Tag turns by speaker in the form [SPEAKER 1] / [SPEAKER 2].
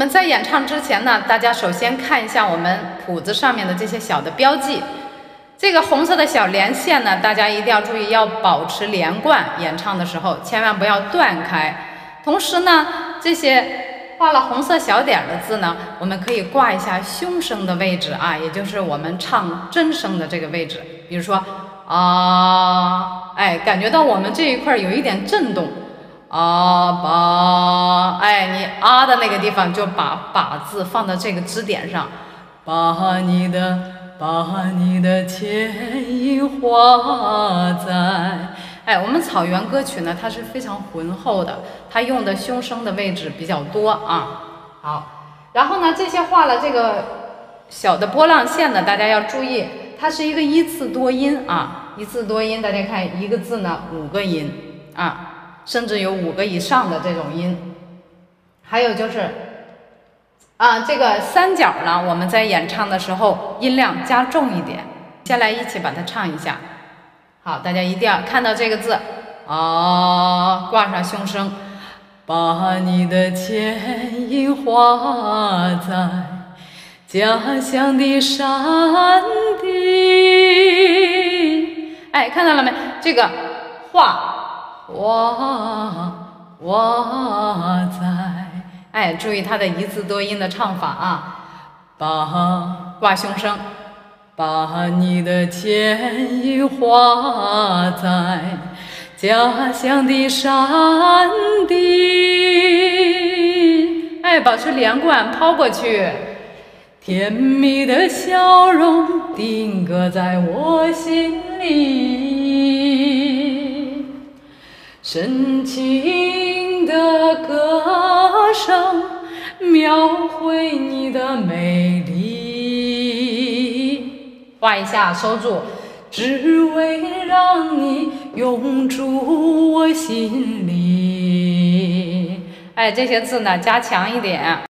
[SPEAKER 1] 我们在演唱之前呢，大家首先看一下我们谱子上面的这些小的标记。这个红色的小连线呢，大家一定要注意，要保持连贯。演唱的时候千万不要断开。同时呢，这些画了红色小点的字呢，我们可以挂一下胸声的位置啊，也就是我们唱真声的这个位置。比如说啊，哎，感觉到我们这一块有一点震动。啊把，哎，你啊的那个地方就把把字放到这个支点上，把你的把你的牵引画在，哎，我们草原歌曲呢，它是非常浑厚的，它用的胸声的位置比较多啊。好，然后呢，这些画了这个小的波浪线呢，大家要注意，它是一个一字多音啊，一字多音，大家看一个字呢五个音啊。甚至有五个以上的这种音，还有就是，啊，这个三角呢，我们在演唱的时候音量加重一点。先来一起把它唱一下。好，大家一定要看到这个字，啊，挂上胸声，把你的倩影画在家乡的山顶。哎，看到了没？这个画。我我在，哎，注意它的一字多音的唱法啊！把挂胸声，把你的倩影画在家乡的山顶，哎，保持连贯，抛过去，甜蜜的笑容定格在我心里。深情的歌声，描绘你的美丽。画一下，收住，只为让你永驻我心里。哎，这些字呢，加强一点。